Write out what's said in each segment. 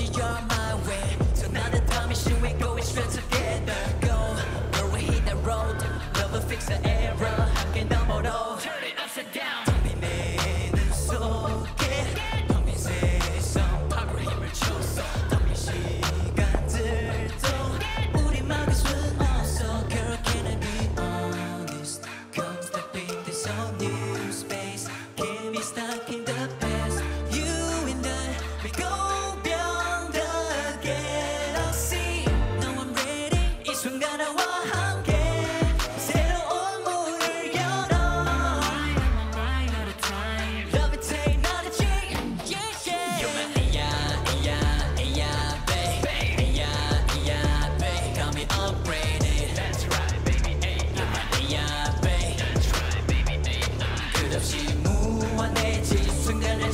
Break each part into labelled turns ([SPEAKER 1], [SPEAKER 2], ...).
[SPEAKER 1] You're my way. So now the time is we going straight together. Go, where we hit the road Love will fix the error.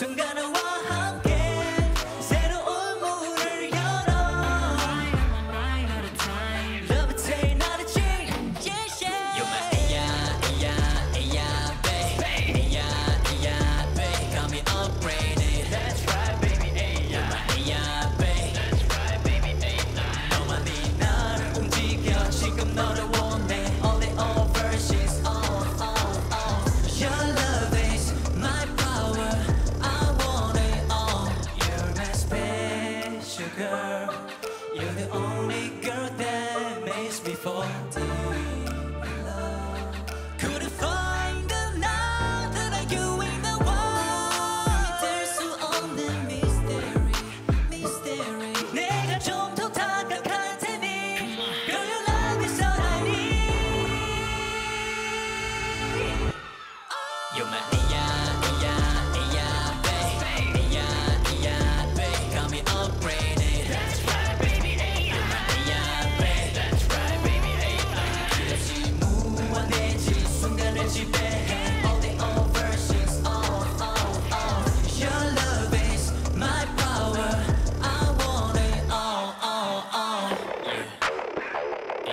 [SPEAKER 1] 순간 너와 Love You're my babe. Babe. Me upgraded. Baby You're my babe. Baby girl. You're the only girl that makes me fall.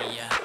[SPEAKER 1] Yeah.